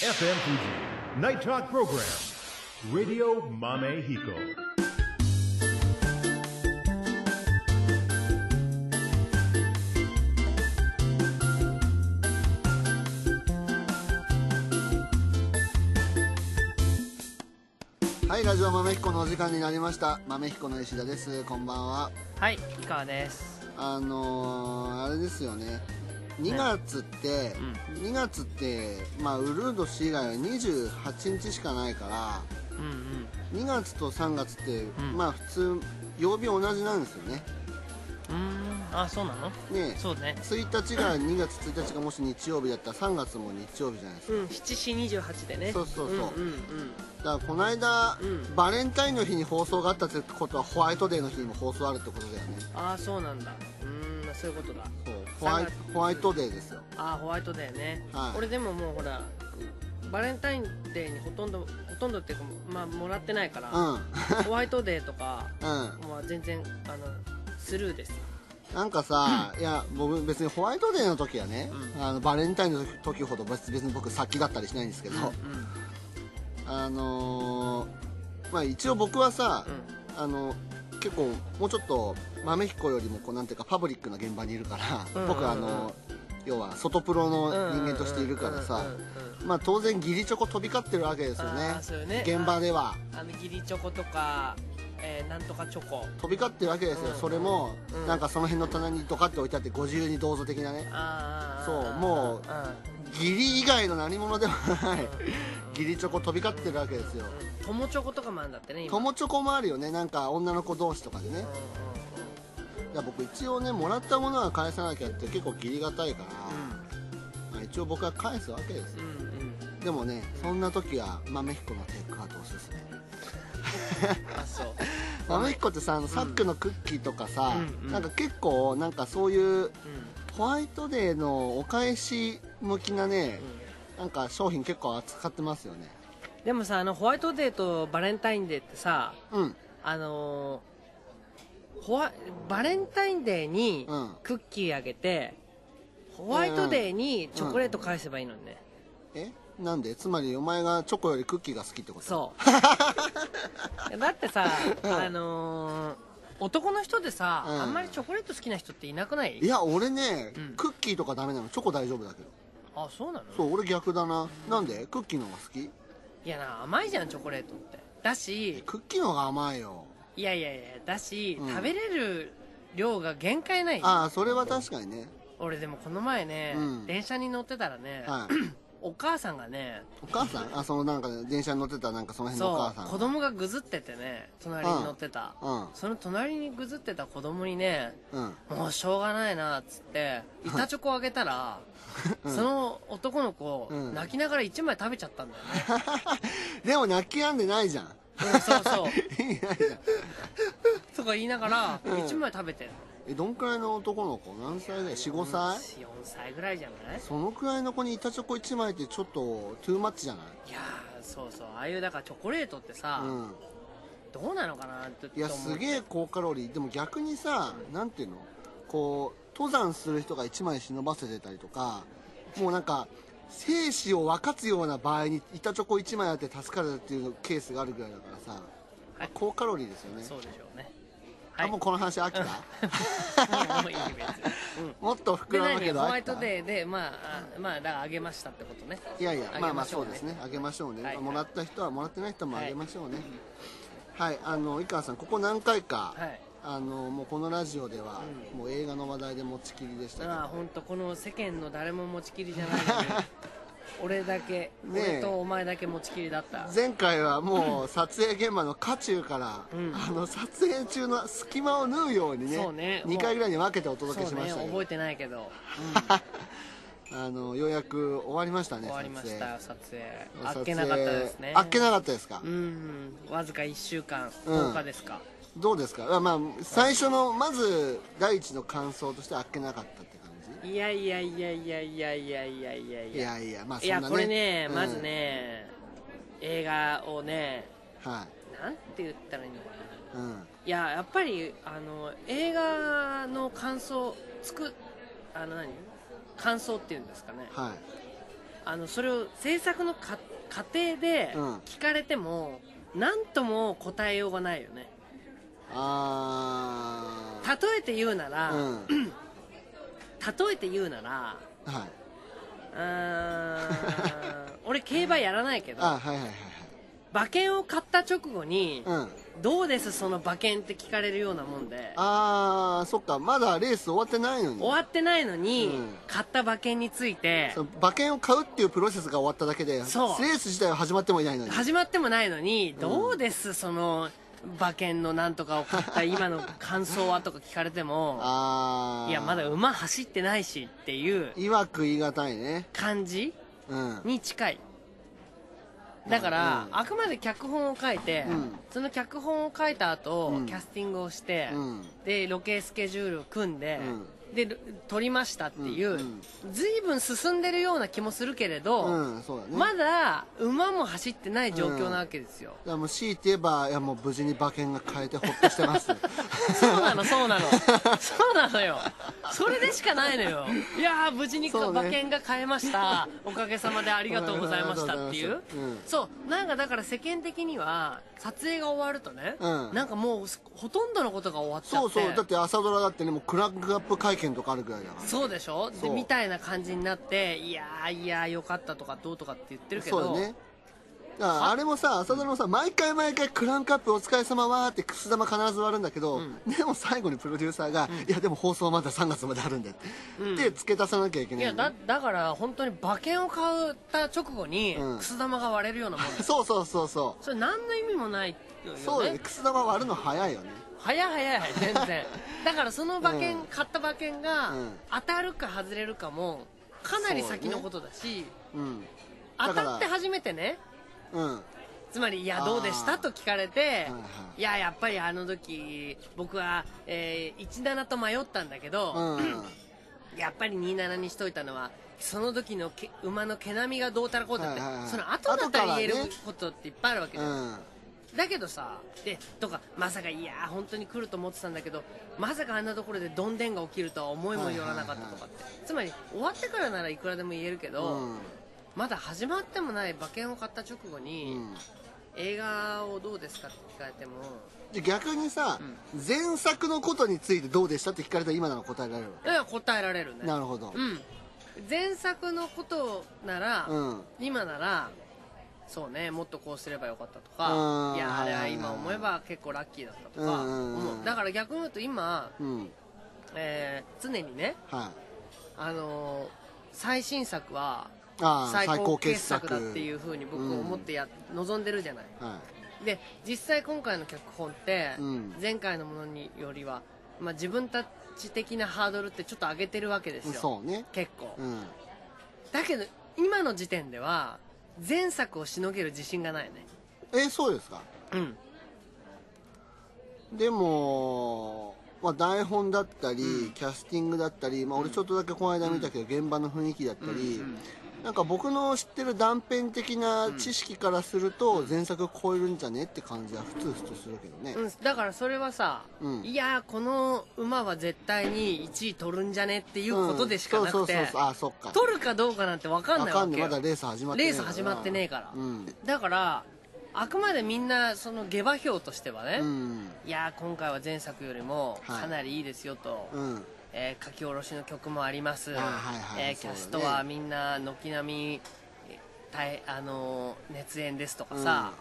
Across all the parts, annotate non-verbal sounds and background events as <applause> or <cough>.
FM Fuji Night Talk Program Radio Mame Hiko. はい、ラジオ豆彦のお時間になりました。豆彦の石田です。こんばんは。はい、井川です。あのー、あれですよね。2月って、2月って、まあ、ウルード氏以外は28日しかないから、うんうん。2月と3月って、んまあ、普通、曜日同じなんですよね。うーん、あ、そうなの？ねそうね。1日が2月1日がもし日曜日だったら3月も日曜日じゃないですか。うん、七四二十八でね。そうそうそううんうんうん。だからこの間、うんバレンタインの日に放送があったってことはホワイトデーの日にも放送あるってことだよねああ、そうなんだ。うーん、そういうことだ。そうホワイ3月ホワイトデーですよああ、ホワイトデーね。はい俺でももうほら、バレンタインデーにほとんど、ほとんどっていうか、まあ、もらってないから、うんホワイトデーとか、<laughs> うんまあ、全然、あの、スルーです。なんかさ、<laughs> いや僕別にホワイトデーの時はね、あのバレンタインの時ほど別別に僕先だったりしないんですけど、うん。あのーまあ一応僕はさ、うん。あの結構もうちょっと豆彦よりもこうなんていうかパブリックな現場にいるから、うん。うんうん僕はあの要は外プロの人間としているからさ、まあ当然義理チョコ飛び交ってるわけですよね。あーそうよね。現場では。あの義理チョコとか、えー、なんとかチョコ。飛び交ってるわけですよ、うんそれも、うん。なんかその辺の棚にドカッと置いてあってご自由にどうぞ的なね。あーそうもうあ義理以外の何者でもない。ー義理チョコ飛び交ってるわけですよ。うん友チョコとかもあるんだってね今。友チョコもあるよね。なんか女の子同士とかでね。僕一応ねもらったものは返さなきゃって結構義理がたいから、まあ、一応僕は返すわけですよ。うんうんうん。でもねそんな時は豆彦のテイクアウトおすすめ。<laughs> あそう。<laughs> 豆彦ってさあのサックのクッキーとかさ、うんうん。なんか結構なんかそういううんホワイトデーのお返し向きなね、なんか商品結構扱ってますよね。でもさあのホワイトデーとバレンタインデーってさうん。あのーホワバレンタインデーにうん。クッキーあげて、ホワイトデーにチョコレート返せばいいのにね、え？なんで？つまりお前がチョコよりクッキーが好きってこと？そう。<laughs> だってさ、うん。あのー男の人でさ、うん。あんまりチョコレート好きな人っていなくない？いや俺ね、うん。クッキーとかダメなの。チョコ大丈夫だけど。あそうなの？そう俺逆だな。なんで？クッキーの方が好き？いやな甘いじゃんチョコレートって。だしクッキーの方が甘いよ。いやいやいやだし、うん。食べれる量が限界ない。ああそれは確かにね。俺でもこの前ね、うん。電車に乗ってたらね、はいお母さんがねお母さん？あそのなんか電車に乗ってたなんかその辺のお母さん子供がぐずっててね隣に乗ってた、うんその隣にぐずってた子供にねうん。もうしょうがないなっつって板チョコあげたら、うん。その男の子、うん。泣きながら1枚食べちゃったんだよね、<laughs> でも泣き止んでないじゃん。うん、そうそう。<laughs> いとか言いながらうん。1枚食べてるえどんくらいの男の子？何歳ぐらい45歳？4歳ぐらいじゃない？そのくらいの子に板チョコ1枚ってちょっとトゥーマッチじゃない？いやーそうそう。ああいうだからチョコレートってさ、うん。どうなのかなっていやすげえ高カロリー。でも逆にさなんていうの？こう登山する人が1枚忍ばせてたりとかもうなんか生死を分かつような場合に板チョコ1枚あって助かるっていうケースがあるぐらいだからさ、はい。高カロリーですよね。そうでしょうねあもうこの話飽きた？<laughs> もういいもっと膨でらむけ何ホワイトデーでまああまあだからあげましたってことね。いやいやあげまあまあそうですね。あげましょうね、はい。もらった人はもらってない人もあげましょうね。はい、あの井川さんここ何回か、はい。あのもうこのラジオでは、もう映画の話題で持ちきりでしたけど。ああ本当この世間の誰も持ちきりじゃないのに <laughs> 俺だけ、ねえ。俺とお前だけ持ちきりだった。前回はもう撮影現場の渦中から、うん。あの撮影中の隙間を縫うようにねそうね。2回ぐらいに分けてお届けしましたけど、覚えてないけど、<laughs> あのようやく終わりましたね終わりましたよ撮影。あっけなかったですね。あっけなかったですか、うんわずか1週間。うん。10日ですか、どうですか？あまあ最初のまず第一の感想としてあっけなかったっていやいやいやいやいやいやいやいや。いいやいやまあそいんなね。やこれね、うん。まずね映画をねはい。なんて言ったらいいのかな。うん。いややっぱりあの映画の感想つくあの何？感想っていうんですかね。はい。あのそれを制作のか過程でうん。聞かれても何とも答えようがないよね。あ例えて言うなら、ーうん <clears throat> 例えて言うならはい。うーん俺競馬やらないけどあはいはいはい馬券を買った直後にはいうん「どうですその馬券?」って聞かれるようなもんで。ああそっか。まだレース終わってないのに。終わってないのに、うん。買った馬券について馬券を買うっていうプロセスが終わっただけでそう。レース自体は始まってもいないのに。始まってもないのに「どうですその馬券のなんとかを買った今の感想は?」とか聞かれてもああいやまだ馬走ってないしっていういわく言い難いね。感じうん。に近い。だから、うん。あくまで脚本を書いて、うん。その脚本を書いた後、うん。キャスティングをして、うん。でロケスケジュールを組んで、うんでろ撮りましたっていう、随分進んでるような気もするけれど、うんそうだね。まだ馬も走ってない状況なわけですよ、いやもう強いて言えばいやもう無事に馬券が買えてほっとしてます。<laughs> そうなのそうなの。そうなのよ。それでしかないのよ。いやー無事に馬券が買えました。おかげさまでありがとうございましたっていう。うん。そう。なんかだから世間的には撮影が終わるとね、うん。なんかもうすほとんどのことが終わっちゃって。そうそう。だって朝ドラだってねもうクランクアップ会見とかあるぐらいだからそうでしょ？そう。でみたいな感じになっていやーいやーよかったとかどうとかって言ってるけど。そうだねあれもさ朝ドラもさ毎回毎回クランクアップお疲れ様はーってくす玉必ず割るんだけど、でも最後にプロデューサーが、いやでも放送まだ3月まであるんでって、で付け足さなきゃいけないいやだだから本当に馬券を買った直後にうん。くす玉が割れるようなもんだよ。そうそうそうそそれ何の意味もないようね。そうだね。くす玉割るの早いよね早い早い早い全然。<laughs> だからその馬券、うん。買った馬券がうん。当たるか外れるかもかなり先のことだしうん。当だからたって初めてねうん。つまり「いやどうでした?」と聞かれてはいはい。いややっぱりあの時僕は、えー17と迷ったんだけど、うん <clears throat> やっぱり27にしといたのはその時のけ馬の毛並みがどうたらこうだって、はいはいはい。その後だったら言える後からね。ことっていっぱいあるわけうじゃん、んだけどさでとかまさかいやー本当に来ると思ってたんだけどまさかあんなところでどんでんが起きるとは思いもよらなかったとかって、つまり終わってからならいくらでも言えるけど、うん。まだ始まってもない馬券を買った直後に、うん。映画をどうですかって聞かれてもで逆にさ、前作のことについてどうでしたって聞かれたら今なら答えられるいや答えられるね。なるほど。うん。前作のことなら、うん。今ならそうねもっとこうすればよかったとうかん。いやあれは今思えば結構ラッキーだったとかうん。うんうん思う。だから逆に言うと今、うん。えー常にねはい。あのー最新作は最高傑傑作。作だっていうふうに僕思ってや、望んでるじゃない。はで実際今回の脚本って、うん。前回のものによりは、まあ、自分たち的なハードルってちょっと上げてるわけですいよそうね。結構、うん。だけど今の時点では前作をしのげる自信がないね。えそうですか？うん。でも、まあ、台本だったり、うん。キャスティングだったり、まあ、俺ちょっとだけこの間見たけど、現場の雰囲気だったり、うんなんか僕の知ってる断片的な知識からすると、前作を超えるんじゃねって感じはふつふつするけどね、うん、だからそれはさ、うん。いやーこの馬は絶対に1位取るんじゃねっていうことでしかなくうんそうてそうそうあそっか。取るかどうかなんて分かんわないわけよ。まだレース始まってねレース始まってねえから、うん。だからあくまでみんなその下馬評としてはね、うん。いやー今回は前作よりもはいかなりいいですよと、うんえー書き下ろしの曲もあります、あはいはい。えーキャストはみんな軒並みえー大あのー熱演ですとかさ、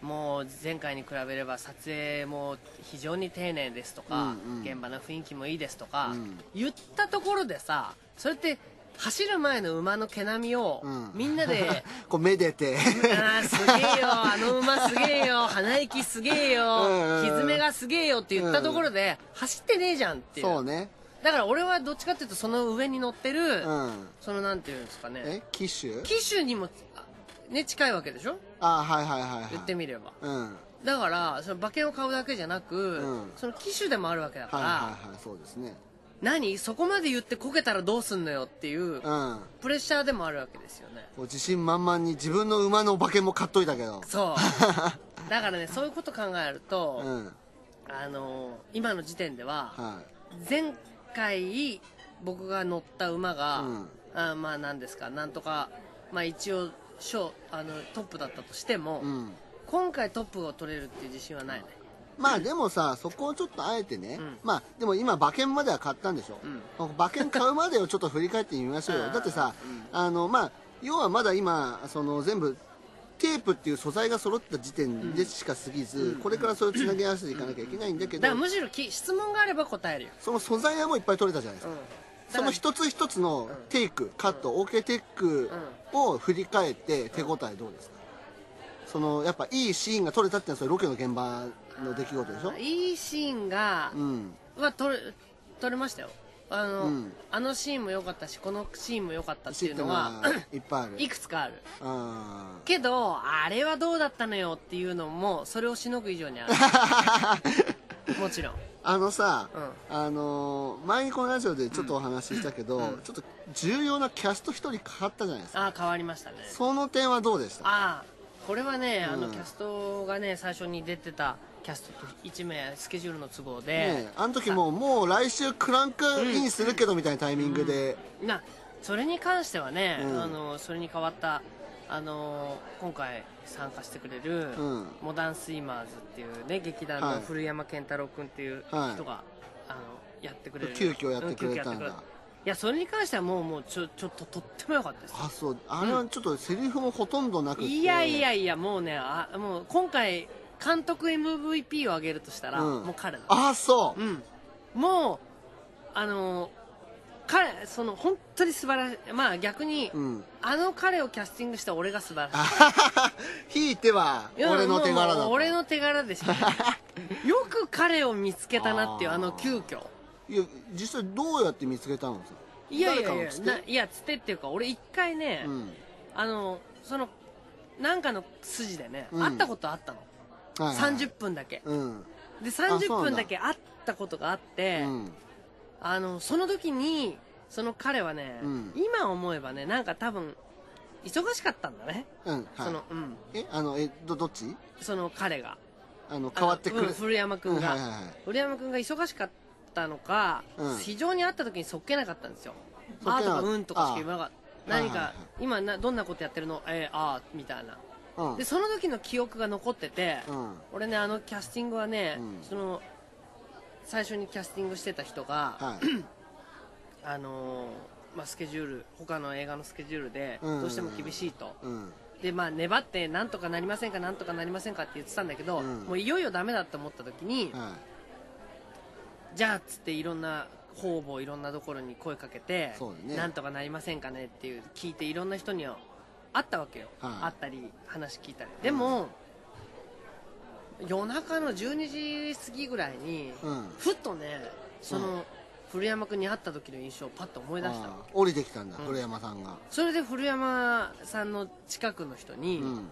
もう前回に比べれば撮影も非常に丁寧ですとか、うんうん。現場の雰囲気もいいですとか、うん。言ったところでさそれって走る前の馬の毛並みをうん。みんなで <laughs> こうめでて。<laughs> あーすげえよあの馬すげえよ鼻息すげえようんうんひづめがすげえよって言ったところで走ってねえじゃんっていう。そうねだから俺はどっちかっていうとその上に乗ってる、うん。そのなんていうんですかね。え？機種？機種にもあね近いわけでしょ？あはいはいはいはい。言ってみれば。うん。だからその馬券を買うだけじゃなく、うん。その機種でもあるわけだから、はいはいはいそうですね。何？そこまで言ってこけたらどうすんのよっていううん。プレッシャーでもあるわけですよね。こう自信満々に自分の馬の馬券も買っといたけど。そう。<laughs> だからねそういうこと考えると、うん。あの今の時点では、は前回僕が乗った馬が、うん。あまあ何ですかなんとかまあ一応賞あのトップだったとしても、うん。今回トップを取れるっていう自信はないね。まあでもさそこをちょっとあえてね、うん。まあでも今馬券までは買ったんでしょ、うん。馬券買うまでをちょっと振り返ってみましょうよ。<laughs> だってさ、あのまあ要はまだ今その全部テープっていう素材が揃った時点でしか過ぎず、これからそれをつなげ合わせていかなきゃいけないんだけど、だからむしろき質問があれば答えるよ、その素材はもういっぱい取れたじゃないですか、その一つ一つのテイク、カット、OK テイクを振り返って手応えどうですか？そのやっぱいいシーンが撮れたっていうのはそれロケの現場の出来事でしょ？いいシーンが、うん。は撮れ撮れましたよあの、うん。あのシーンも良かったしこのシーンも良かったっていうのははいっぱいある。<coughs> いくつかある。あけどあれはどうだったのよっていうのもそれをしのぐ以上にある。<laughs> もちろん。ーあのさ、うあのー前にこのラジオでちょっとお話ししたけど、ちょっと重要なキャスト一人変わったじゃないですか。ああ変わりましたね。その点はどうでした？ああこれはね、あうん。のキャストがね最初に出てたキャストと1名スケジュールの都合で、ねえあの時もうもう来週クランクインするけどみたいなタイミングで、なそれに関してはね、うん。あのそれに代わったあの今回参加してくれる、うん。モダンスイマーズっていうね劇団はい。の古山健太郎君っていう人が、はいあのやってくれる。急遽やってくれたんだ。いやそれに関してはもうもうちょちょっととっても良かったですあそう。あれはちょっとセリフもほとんどなくて。いやいやいやもうねあもう今回監督 MVP をあげるとしたら、うん。もう彼だ。あそう。うん。もうあの彼その本当に素晴らしい。まあ逆に、うん。あの彼をキャスティングした俺が素晴らしい。あはははひいてはいや俺の手柄だと。もう俺の手柄でしかないよく彼を見つけたなっていうあー。あの急遽。いや実際どうやって見つけたのさいやいやい誰かのつてやないやつてっていうか俺一回ね、うん。あのそのなんかの筋でね、うん。会ったことあったの、はいはい。30分だけ。うん。でそうなんだ30分だけ会ったことがあってうんあのその時にその彼はね、うん。今思えばねなんか多分忙しかったんだね、うんはい。そのうん。えあのえどどっち？その彼が。あの変わってくる。あのうん古山君が、うんはいはいはい。古山君が忙しかったのか、うん。非常に会った時にそっけなかったんですよ。そっけなかった。あーとかうんとかしか言わなかった。何か、はいはいはい。今などんなことやってるの？えー、あーみたいなうん。でその時の記憶が残ってて、うん。俺ねあのキャスティングはね、うん。その最初にキャスティングしてた人が、はい。あのーまあ、スケジュール他の映画のスケジュールでうん。どうしても厳しいと、うん。でまあ粘ってなんとかなりませんかなんとかなりませんかって言ってたんだけど、うん。もういよいよダメだって思った時に、はじゃあっつっていろんな方々いろんなところに声かけて、ね。なんとかなりませんかねっていう聞いていろんな人には会ったわけよ、はい。会ったり話聞いたり。でも、夜中の12時過ぎぐらいに、うん。ふっとねその、古山君に会った時の印象をパッと思いい出したわあー降りてきたんだうん。古山さんが。それで古山さんの近くの人に、うん。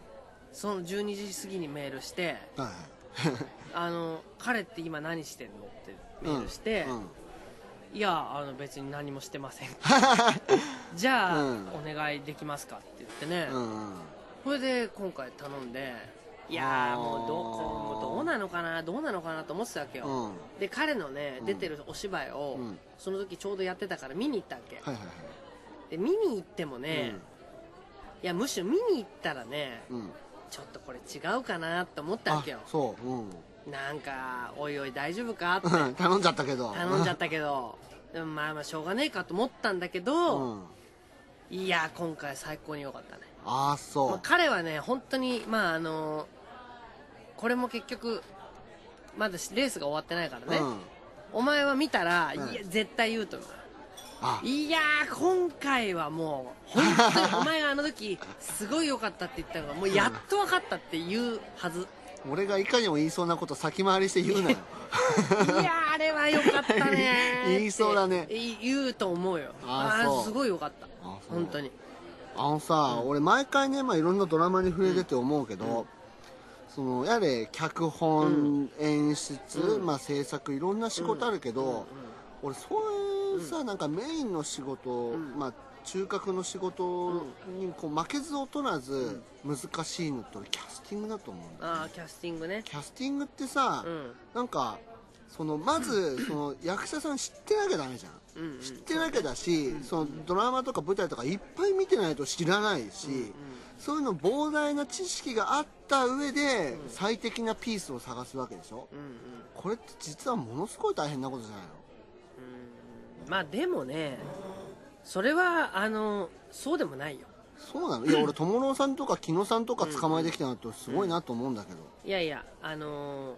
その12時過ぎにメールしてはい「<laughs> あの彼って今何してんの?」ってメールして、うんいやあの別に何もしてません。<laughs> じゃあ、うん。お願いできますかって言ってね、うんうん。それで今回頼んでいやーもうどもうどうなのかなどうなのかなと思ってたわけよ、うん。で彼のねうん。出てるお芝居を、うん。その時ちょうどやってたから見に行ったわけ、はいはいはい。で見に行ってもね、いやむしろ見に行ったらねちょっとこれ違うかなと思ったわあけよ。そう。うんなんかおいおい大丈夫か？<laughs> って。うん頼んじゃったけど。頼んじゃったけど。でもまあまあしょうがねえかと思ったんだけうど、ん。いや今回最高に良かったね、ああまあそ、彼はね本当にまああのこれも結局まだレースが終わってないからね、ううん。お前は見たら、うん。いや絶対言うと思う。あ。いやー今回はもう本当にお前があの時すごい良かったって言ったのがもうやっと分かったって言うはず俺がいかにも言いそうなこと先回りして言うなよ。<laughs> いやーあれは良かったねー言いそうだね。言うと思うよ。あーそう。すごい良かった。本当に。あのさ、俺毎回ね、まあ、いろんなドラマに触れてて思うけど、そのやれ脚本、演出、うん。まあ、制作いろんな仕事あるけど、俺そういうさ、なんかメインの仕事、ん。まあ、中核の仕事にこう負けず劣らず難しいのって俺キャスティングだと思うんだよああキャスティングね。キャスティングってさ、うん。なんかそのまず <clears throat> その役者さん知ってなきゃダメじゃん。うんうん。知ってなきゃだし、そのドラマとか舞台とかいっぱい見てないと知らないし、そういうの膨大な知識があった上で最適なピースを探すわけでしょ、うんうん。これって実はものすごい大変なことじゃないの？まあでもねそれはあのそうでもないよ。そうなの？いや俺友郎さんとか木野さんとか捕まえてきたのってすごいなと思うんだけど。いやいやあのー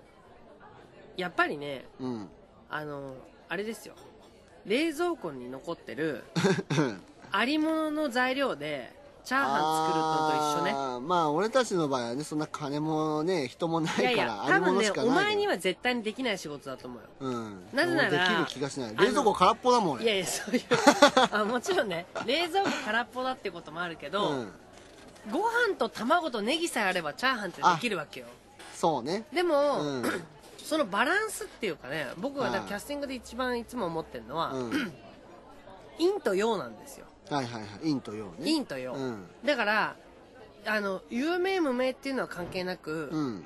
やっぱりねうん。あのーあれですよ。冷蔵庫に残ってる <laughs> ありものの材料でチャーハン作るのと一緒ね。まあ俺たちの場合はねそんな金もね人もないからいやいや多分ねお前には絶対にできない仕事だと思うよ。うん。なぜならできる気がしない。冷蔵庫空っぽだもん俺。いやいやそういうあもちろんね。冷蔵庫空っぽだってこともあるけど、うん。ご飯と卵とネギさえあればチャーハンってできるわけよ。そうね。でも、うん。そのバランスっていうかね僕はいキャスティングで一番いつも思ってるのは、うん。陰と陽なんですよはいはいはい。陰と陽ね。陰と陽、うん。だからあの有名無名っていうのは関係なく、うん。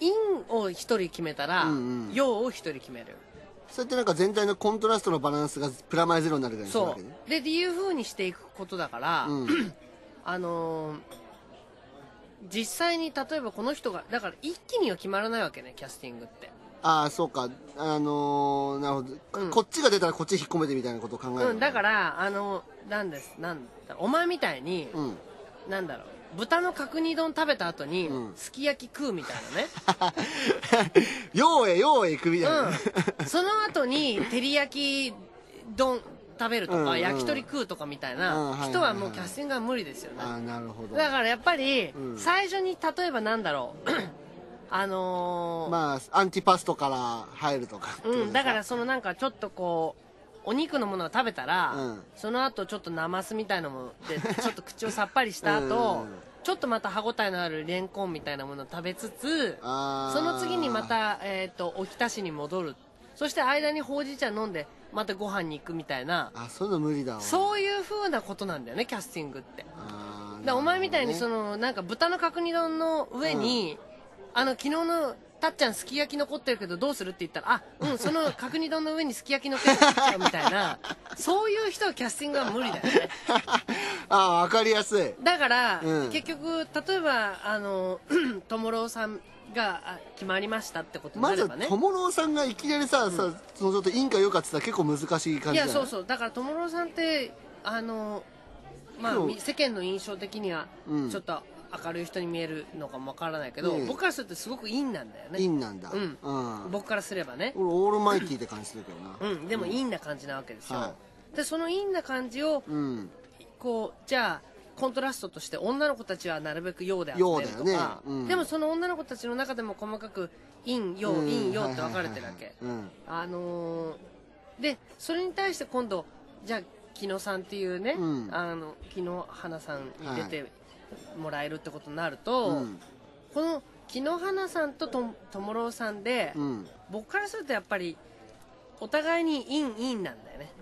陰を一人決めたら、うんうん。陽を一人決める。そうやってなんか全体のコントラストのバランスがプラマイゼロになるぐらいにするわそけねう。でっていう風にしていくことだから、うん。<clears throat> あのー実際に例えばこの人がだから一気には決まらないわけねキャスティングってああそうか。あのー、なるほど、うん。こっちが出たらこっち引っ込めてみたいなことを考える、うんだからあのなんです。なんだお前みたいに、うん。なんだろう。豚の角煮丼食べた後に、うん。すき焼き食うみたいなね。<laughs> 陽へ陽へ行くみたいな、うん、その後に照り焼き丼食べるとか、うんうん。焼き鳥食うとかみたいない人はもうキャスティングは無理ですよね、ああなるほど。だからやっぱりうん。最初に例えばなんだろうあのーまあアンティパストから入るとかうん、だからさそのなんかちょっとこうお肉のものを食べたら、うん。その後ちょっとなますみたいなもので <laughs> ちょっと口をさっぱりした後うんちょっとまた歯ごたえのあるレンコンみたいなものを食べつつあー。その次にまた、えー、とおひたしに戻る。そして間にほうじ茶飲んでまたご飯に行くみたいな。あそういうの無理だわ。そういう風なことなんだよねキャスティングって。だかあーらお前みたいにそのなんか豚の角煮丼の上に、あの昨日のたっちゃんすき焼き残ってるけどどうするって言ったらあうんその角煮丼の上にすき焼きのっけて食っちゃうみたいな。そういう人はキャスティングは無理だよね。<laughs> あ分かりやすい。だから、うん。結局例えばあの <clears throat> 友郎さんがあ決まりましたってことにまずなればね。友郎さんがいきなりさ、さそのちょっと陰か陽かって言ったら結構難しい感じだよいやそうそう。だから友郎さんってあのまあそうみ世間の印象的にはうん。ちょっと明るい人に見えるのかもわからないけど、うん。僕からするとすごく陰なんだよね。陰なんだ。うん。うん僕からすればね。俺オールマイティーって感じするけどな。うん。でも陰な感じなわけですよ、はでその陰な感じをうん。こうじゃあコントラストとして女の子たちはなるべく陽で集めると陽だよか、ね。うん。でもその女の子たちの中でも細かく陰陽うん。陰陽って分かれてるわけ。はいはいはいはいあのーでそれに対して今度じゃあ木野さんっていうね、うん。あの木野花さんに出てもらえるってことになると、うん。この木野花さんとと友郎さんで、うん。僕からするとやっぱりお互いに陰陰なんだよね。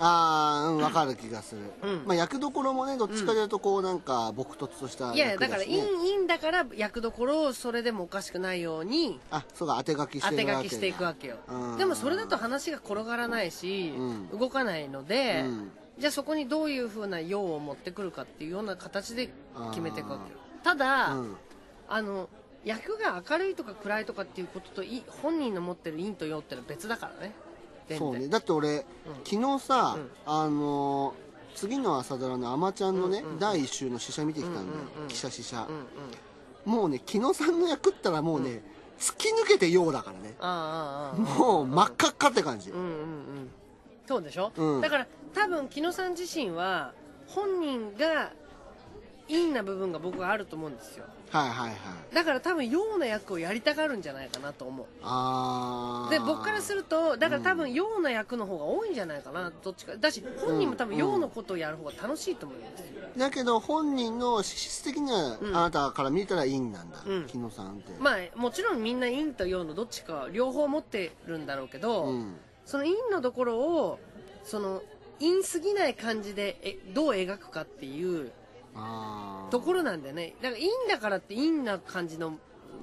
ああうん分かる気がする、うん。まあ役どころもねどっちかというとこうなんか朴突としたいやいやだから役だしね陰陰だから役どころをそれでもおかしくないようにあそうか当て書きし当てるわけだ。て書きしていくわけよ。うん。でもそれだと話が転がらないし、うん。動かないので、うんじゃあそこにどういうふうな用を持ってくるかっていうような形で決めていくわけよ。ただ、うん。あの役が明るいとか暗いとかっていうこととい本人の持ってる陰と陽ってのは別だからね。そうね。だって俺、昨日さ、うん。あのー次の朝ドラの「あまちゃん」のね、うんうんうん。第一週の試写見てきたんだよ、うんうんうん。記者試写、うんうん。もうね木野さんの役ったらもうね、突き抜けてようだからね。もう真っ赤っかって感じ、うんうんうん。そうでしょ、うん。だから多分木野さん自身は本人が陰な部分が僕はあると思うんですよ。はいはいはい。だから多分陽な役をやりたがるんじゃないかなと思う。ああで僕からするとだから多分陽な役の方が多いんじゃないかなどっちか。だし本人も多分陽のことをやる方が楽しいと思いますよ。だけど本人の資質的には、うん。あなたから見たらいいんなんだ、うん。木野さんって、まあもちろんみんな陰と陽のどっちか両方持ってるんだろうけど、うん。その陰のところをその陰すぎない感じでえどう描くかっていうところなんだよね。だから陰だからって陰な感じの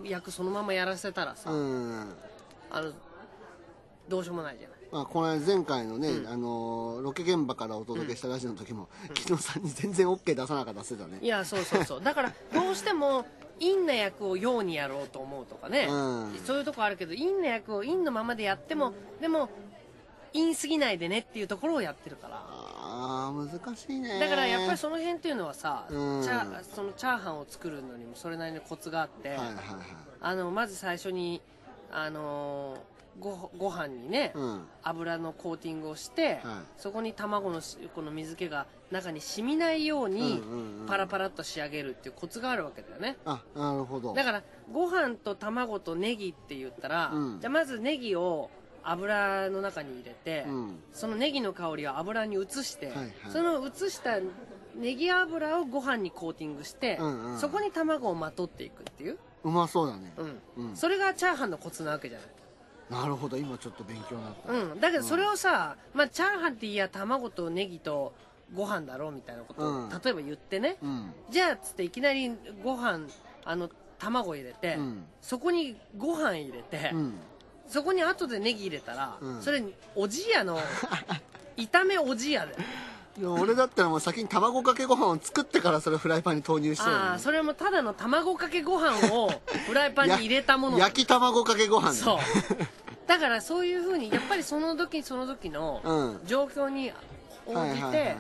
役そのままやらせたらさ、うん。あのどうしようもないじゃない。まあ、この間前回のね、あのーロケ現場からお届けしたラジオの時も、木野さんに全然 OK 出さなかったっすよね。いやそうそうそう。だからどうしても陰な役を陽にやろうと思うとかね、うん。そういうとこあるけど陰な役を陰のままでやってもでも陰すぎないでねっていうところをやってるから。ああ難しいね。だからやっぱりその辺っていうのはさ、うん。チャーそのチャーハンを作るのにもそれなりのコツがあって、はいはいはい。あのまず最初にあのーごご飯にね、うん。油のコーティングをして、はい。そこに卵のしこの水気が中に染みないようにパラパラっと仕上げるっていうコツがあるわけだよね。あなるほど。だからご飯と卵とネギって言ったら、うん。じゃあまずネギを油の中に入れて、うん。そのネギの香りを油に移して、はいはい。その移したネギ油をご飯にコーティングして、うんうん。そこに卵をまとっていくっていう、うまそうだね、うん。うん。それがチャーハンのコツなわけじゃない。なるほど今ちょっと勉強になった、うん、だけどそれをさ、まあ、チャーハンっていや卵とネギとご飯だろうみたいなことを、うん。例えば言ってね、うん。じゃあっつっていきなりご飯あの卵入れて、うん。そこにご飯入れて、うんそこに後でネギ入れたら、うん。それおじやの <laughs> 炒めおじやで。でも俺だったらもう先に卵かけご飯を作ってからそれをフライパンに投入してるああそれもただの卵かけご飯を <laughs> フライパンに入れたもの。焼き卵かけご飯。ねそう。<laughs> だからそういうふうにやっぱりその時その時のうん。状況に応はいじてはいはいはい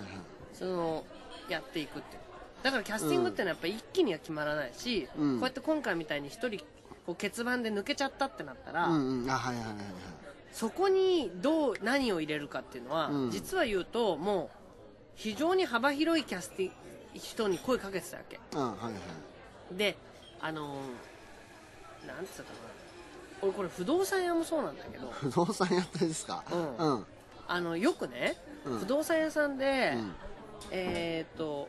そのやっていくっていう。だからキャスティングってのはやっぱり一気には決まらないし、うん。こうやって今回みたいに一人こう欠番で抜けちゃったってなったら、うんうん。あはいはいはいはい。そこにどう何を入れるかっていうのは、うん。実は言うともう非常に幅広いキャスティ人に声かけてたわけ。うんはいはい。であのーなんつったかな。俺これ不動産屋もそうなんだけど。<laughs> 不動産屋ってですか？うん。うん。あのよくね、うん。不動産屋さんで、うん。えーっと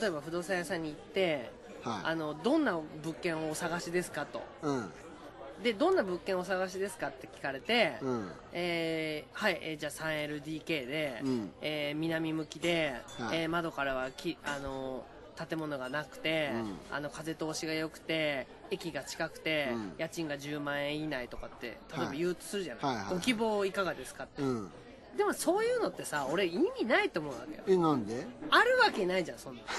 例えば不動産屋さんに行って、はい。あのどんな物件をお探しですかと。うん。でどんな物件をお探しですかって聞かれて、うん。えーはい、えーじゃあ 3LDK で、うん。えー南向きで、はい。えー窓からはきあの建物がなくて、うん。あの風通しが良くて駅が近くて、うん。家賃が10万円以内とかって例えばはい。言うとするじゃない、はい。はいはい。ご希望いかがですかって、うん。でもそういうのってさ俺意味ないと思うわけよ。えなんで？あるわけないじゃんそんな <laughs>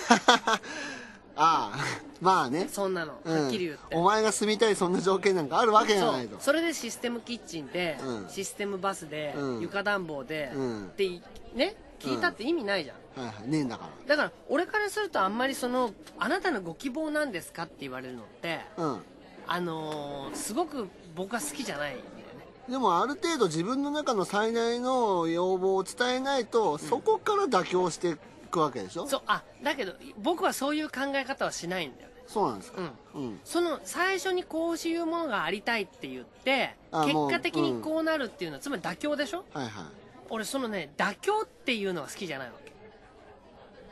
ああ <laughs> まあね。そんなの、うん。はっきり言って。お前が住みたいそんな条件なんかあるわけがないと。それでシステムキッチンで、うん。システムバスで、うん。床暖房で、うん。ってね聞いたって意味ないじゃん、はいはい。ねえんだかだから俺からするとあんまりそのあなたのご希望なんですかって言われるのってらうん。あのーすごく僕は好きじゃないんだよね。でもある程度自分の中の最大の要望を伝えないと、そこから妥協していくわけでしょ？そうあだけど僕はそういう考え方はしないんだよね。そうなんですか？うん。うん。その最初にこういうものがありたいって言って結果的にこうなるっていうのは、つまり妥協でしょ？はいは俺そのね妥協っていうのは好きじゃないわけ。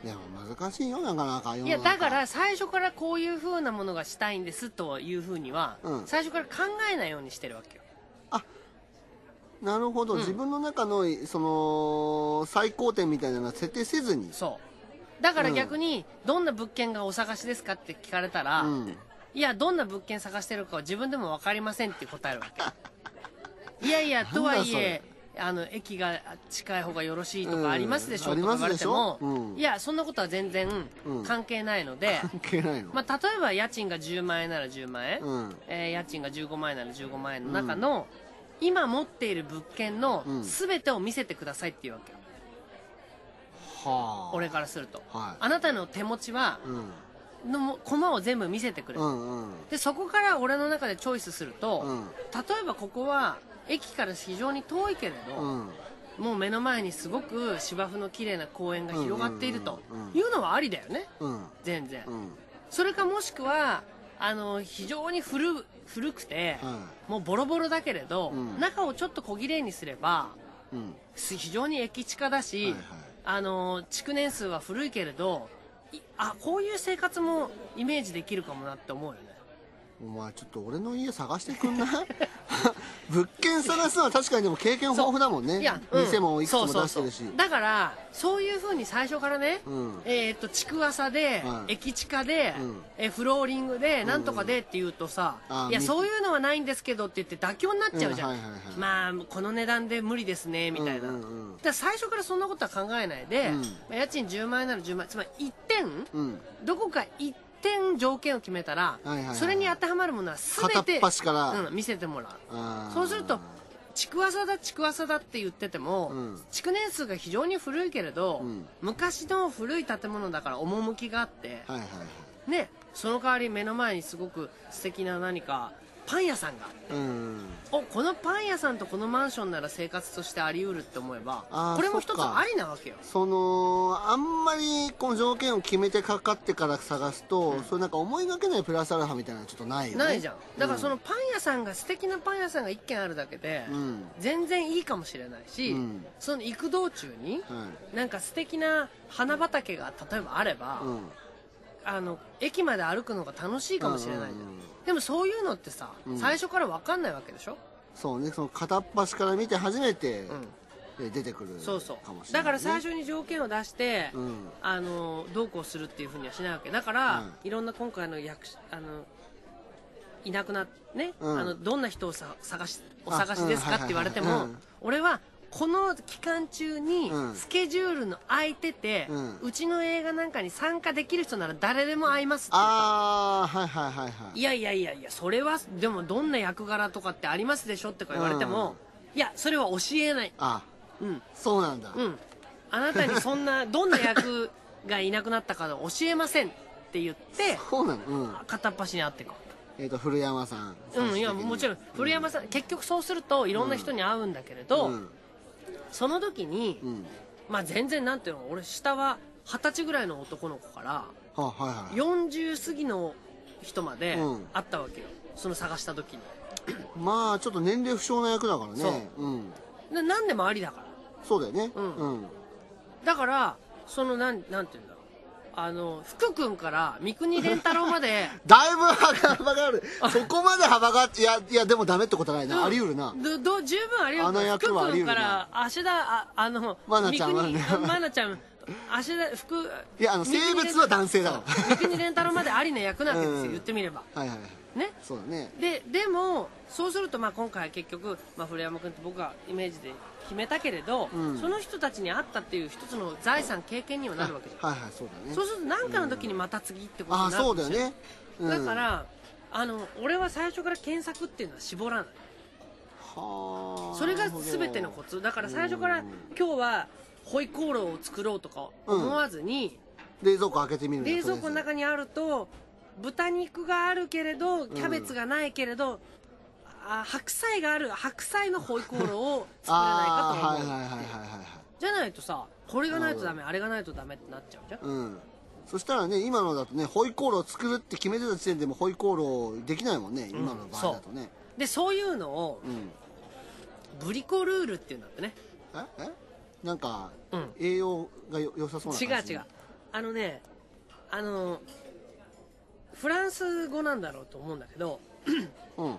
いでも難しいよなかなかいやだから最初からこういう風なものがしたいんですという風には、うん。最初から考えないようにしてるわけよなるほど、自分の中のその最高点みたいなのは設定せずに。そう。だから逆に、どんな物件がお探しですかって聞かれたら、うん。いやどんな物件探してるかは自分でも分かりませんって答えるわけ。<laughs> いやいやとはいえあの駅が近い方がよろしいとかありますでしょ、うん。とか言われても、いやそんなことは全然うん。関係ないので、まあ、例えば家賃が10万円なら10万円、うん。えー家賃が15万円なら15万円の中の、今持っている物件のうん。全てを見せてくださいっていうわけよ、はあ。俺からすると、はい。あなたの手持ちはうん。のも駒を全部見せてくれ。る、うんうん。でそこから俺の中でチョイスすると、うん。例えばここは駅から非常に遠いけれど、うん。もう目の前にすごく芝生の綺麗な公園が広がっているというのはありだよね。うん。全然、うん。それかもしくはあの非常に古古くて、はもうボロボロだけれど、うん。中をちょっと小綺麗にすれば非常に駅近だし、はいはい。あの築年数は古いけれどいあこういう生活もイメージできるかもなって思うよねお前ちょっと俺の家探してくんない？<laughs> 物件探すのは確かにでも経験豊富だもんね。いや、うん。店もいくつも出してるし。だからそういうふうに最初からね、うん。えっ、と築浅で、はい駅地下で、うん。えフローリングでなんとかでって言うとさ、いやあみそういうのはないんですけどって言って妥協になっちゃうじゃん、うんはいはいはいまあこの値段で無理ですねみたいな、うんうんうん。だ最初からそんなことは考えないで、うん。まあ家賃10万円なら10万円。つまり1点、うん。どこか1点条件を決めたら、はいはいはいそれに当てはまるものは全片てっ端から。うん、見せてもらう。そうすると築浅だ築浅だって言ってても、うん。築年数が非常に古いけれど、うん。昔の古い建物だから趣があって、はいはいはい。ねその代わり目の前にすごく素敵な何かパン屋さんがうん。おこのパン屋さんとこのマンションなら生活としてあり得るって思えばこれも一つありなわけよ。そのあんまりこの条件を決めてかかってから探すと、そういうなんか思いがけないプラスアルファみたいなのちょっとないよね。ないじゃん。だからそのパン屋さんが素敵なパン屋さんが一軒あるだけで、うん。全然いいかもしれないし、うん。その行く道中に、はい。なんか素敵な花畑が例えばあれば、うん。あの駅まで歩くのが楽しいかもしれないじゃん,、うんうんうんでもそういうのってさ、うん。最初から分かんないわけでしょ、そうねその片っ端から見て初めて、うん、え出てくるそうそう。かもしれない、ね、だから最初に条件を出して、うん。あのどうこうするっていうふうにはしないわけ。だから、うん。いろんな今回の役者あのいなくなね、うん。あのどんな人をさ探しおあ探しですかうんって言われても俺はこの期間中にうん。スケジュールの空いてて、ううんちの映画なんかに参加できる人なら誰でも会いますって言ったああはいはいはいはい。いやいやいやいやそれはでもどんな役柄とかってありますでしょってか言われても、いやそれは教えない。あうん。そうなんだ、うん。あなたにそんなどんな役がいなくなったか教えませんって言ってそうなの？うん。片っ端に会っていくえっ、と古山さんうんいやもちろん古山さん結局そうするといろんな人に会うんだけれど、うんその時に、うん。まあ全然なんていうの俺下は二十歳ぐらいの男の子からあはいはい。40過ぎの人までうん。会ったわけよ。その探した時に。<clears throat> まあちょっと年齢不詳な役だからね。そう。うん。で何でもありだから。そうだよね。うん。うん。だからそのなんなんていうんだろうあの福君から三國連太郎まで <laughs> だいぶ幅がある。そこまで幅があっていやいやでもダメってことないな、あり得るな。どど十分あり得る。あの役はあり得るな。福君から芦田ああの愛菜ちゃん愛菜ちゃん芦田福いやあの性別は男性だから。三國連太郎までありな役なわけですよ、うん。言ってみれば。はいはいはいね。そうだね。ででもそうするとまあ今回結局、まあ、古山君って僕はイメージで決めたけれど、うん。その人たちに会ったっていう一つの財産経験にはなるわけじゃん、はいはいそうだね。そうすると何かの時にまた次ってことああになるそうだよね、うん、だからあの俺は最初から検索っていうのは絞らない。はあ。それが全てのコツ。だから最初から今日はホイコーローを作ろうとか思わずに、冷蔵庫開けてみるんだ冷蔵庫の中にあると豚肉があるけれどキャベツがないけれど、あ白菜がある白菜のホイコーローを作れないかと思う、はいはいはいはいはいじゃないとさこれがないとダメ、あれがないとダメってなっちゃうじゃん、うん。そしたらね今のだとねホイコーロー作るって決めてた時点でもホイコーローできないもんね、今の場合だとね。でそういうのをうん。ブリコルールっていうんだってね。え？え？なんか、うん。栄養がよ良さそうな違う感じ違う。あのねあのフランス語なんだろうと思うんだけどうん。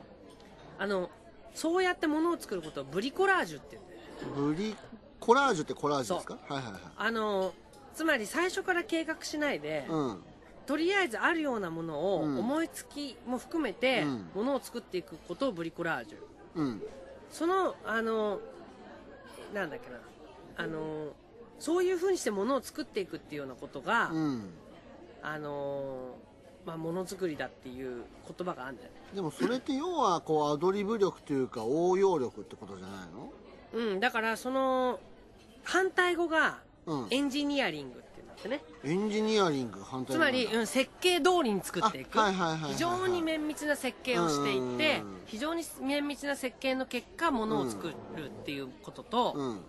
あのそうやって物を作ることをブリコラージュって言うんだよブリコラージュってコラージュですか？はいはいはい。あのつまり最初から計画しないで、うん。とりあえずあるようなものをうん。思いつきも含めてうん。ものを作っていくことをブリコラージュ。うん。そのあのなんだっけな。あのそういうふうにしてものを作っていくっていうようなことが、うん。あのまあものづくりだっていう言葉があるんだよね。でもそれって要はこうアドリブ力というか応用力ってことじゃないの？うんだからその反対語がうん。エンジニアリングっていうんだってね。エンジニアリング反対つまり、うん、設計通りに作っていく。あはいはいはい非常に綿密な設計をしていってうん。非常に綿密な設計の結果ものを作るっていうことと、うん。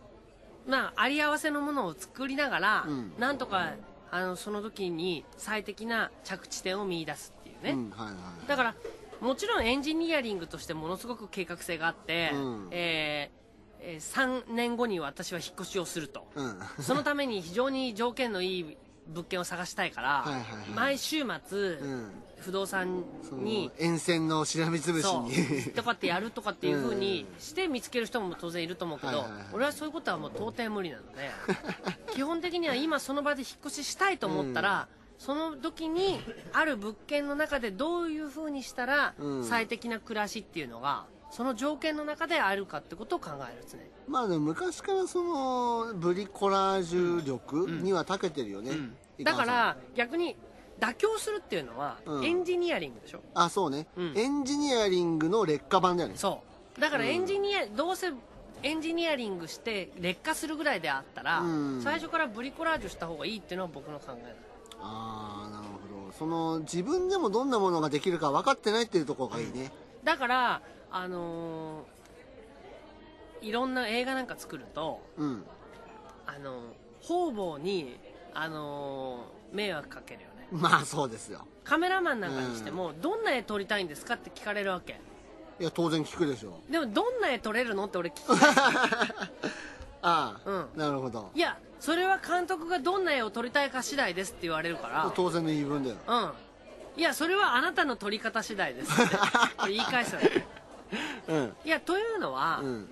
まあ、あり合わせのものを作りながら、うん。なんとかあのその時に最適な着地点を見出すっていうね、うんはいはいだからもちろんエンジニアリングとしてものすごく計画性があって、うん。えーえー3年後に私は引っ越しをすると。うん。<laughs> そのために非常に条件のいい物件を探したいから、毎週末、うん。不動産に沿線のしらみつぶしに。とかってやるとかっていうふうにして見つける人も当然いると思うけど、俺はそういうことはもう到底無理なので <laughs> 基本的には今その場で引っ越ししたいと思ったら、その時にある物件の中でどういうふうにしたらうん。最適な暮らしっていうのがその条件の中であるかってことを考えるんですねまあでも昔からそのブリコラージュ力には長けてるよね、井川さん。だから逆に妥協するっていうのはうん。エンジニアリングでしょ、あそうね、うん。エンジニアリングの劣化版だよね。そう。だからエンジニア、どうせエンジニアリングして劣化するぐらいであったら、うん。最初からブリコラージュした方がいいっていうのは僕の考えああなるほど。その自分でもどんなものができるか分かってないっていうところがいいね、だからあのーいろんな映画なんか作るとうん。あの方々にあのー迷惑かけるよね。まあそうですよ。カメラマンなんかにしても、どんな絵撮りたいんですかって聞かれるわけ。いや当然聞くでしょでもどんな絵撮れるのって俺聞きたい。<laughs> ああ、うん。なるほど。いやそれは監督がどんな絵を撮りたいか次第ですって言われるから。当然の言い分だよ。うん。いやそれはあなたの撮り方次第ですって。言い返すわけうん。いやというのは、うん。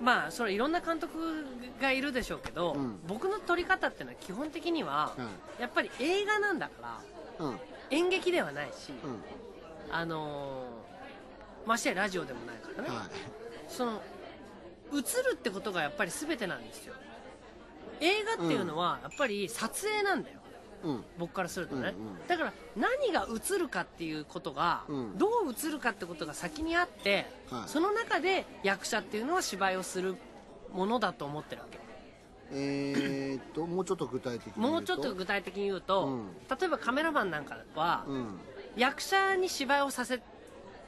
まあそれいろんな監督がいるでしょうけど、うん。僕の撮り方っていうのは基本的には、うやっぱり映画なんだからうん。演劇ではないし、うん。あのーましてやラジオでもないからね、はい。その映るってことがやっぱり全てなんですよ。映画っていうのはやっぱり撮影なんだようん僕からするとね、うんうん。だから何が映るかっていうことが、うん。どう映るかってことが先にあって、はい。その中で役者っていうのは芝居をするものだと思ってるわけ。えー、っともうちょっと具体的に言うと？もうちょっと具体的に言うと、うん。例えばカメラマンなんかは、うん。役者に芝居をさせ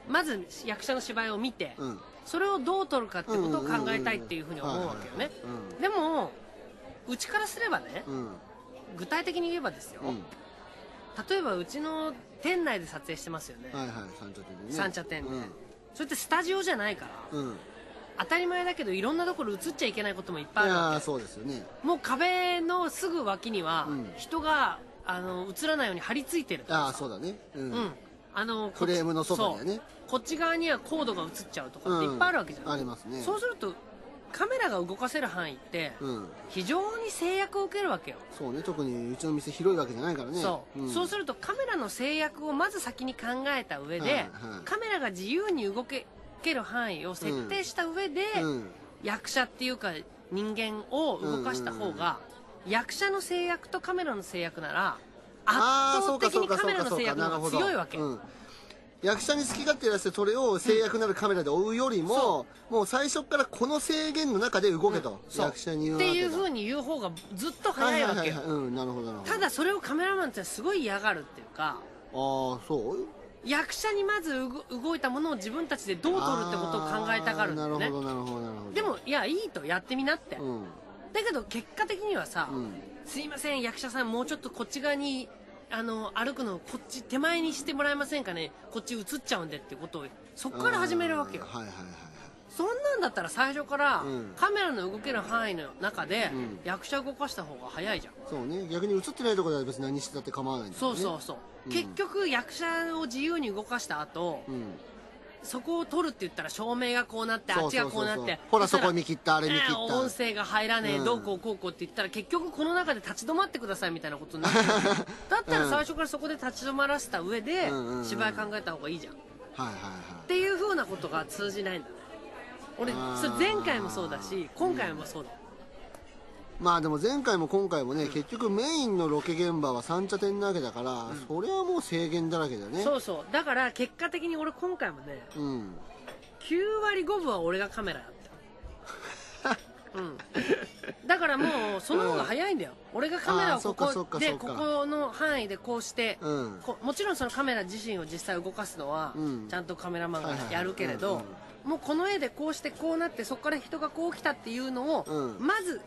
まず役者の芝居を見て、うん。それをどう撮るかってことを考えたいっていうふうに思うわけよね。でもうちからすればねうん具体的に言えばですよ、うん。例えばうちの店内で撮影してますよね、はいはい三茶店でね。三茶店で、うん。それってスタジオじゃないから、うん。当たり前だけどいろんなところ映っちゃいけないこともいっぱいあいるわそうですよね。けもう壁のすぐ脇にはうん。人があの映らないように張り付いてるとかああそうだね。うん、うん。あのレームのそばね。こっち側にはコードが映っちゃうとかっていっぱいあるわけじゃん、ありますね。そうするとカメラが動かせる範囲ってうん。非常に制約を受けるわけよ、そうね。特にうちの店広いわけじゃないからね。そう、ん。そうするとカメラの制約をまず先に考えた上で、はいはいカメラが自由に動ける範囲を設定した上で、うん。役者っていうか人間を動かした方が、役者の制約とカメラの制約なら圧倒的にそうかそうかカメラの制約の方が強いわけ、うん役者に好き勝手やらせてそれを制約なるカメラで追うよりも、そもう最初からこの制限の中で動けと、役者に言うっていうふふうに言う方がずっと早いわけよ、うんなるほどなるほど。ただそれをカメラマンってすごい嫌がるっていうかああそう？役者にまず動いたものを自分たちでどう撮るってことを考えたがるんだよね。なるほどなるほどなるほど。でもいやいいとやってみなって、うん。だけど結果的にはさ、うん。すいません役者さんもうちょっとこっち側にあの歩くのこっち手前にしてもらえませんかね？こっち映っちゃうんでってことをそこから始めるわけよ。はいはいはいはい。そんなんだったら最初からうん。カメラの動ける範囲の中でうん。役者動かした方が早いじゃん。そうね。逆に映ってないところでは別に何してたって構わないんだよね。そうそうそう、うん。結局役者を自由に動かした後、うんそこを撮るって言ったら照明がこうなってあっちがこうなって。ほらそこ見切ったあれ見切った。えー音声が入らねえ、うんどうこうこうこうって言ったら結局この中で立ち止まってくださいみたいなことになって。る <laughs> だったら最初からそこで立ち止まらせた上でうんうんうん。芝居考えた方がいいじゃん。っはいはいはい。ていう風なことが通じないんだね。俺それ前回もそうだし今回もそうだ。よ、まあでも前回も今回もね、結局メインのロケ現場は三茶店なわけだから、それはもう制限だらけだよね。そうそう。だから結果的に俺今回もねうん。9割5分は俺がカメラやった。<laughs> うん。だからもうその方が早いんだよ、俺がカメラをここでここの範囲でこうして、うん。こもちろんそのカメラ自身を実際動かすのは、うん。ちゃんとカメラマンがやるけれど、うんもうこの絵でこうしてこうなってそこから人がこう来たっていうのを、うん。まず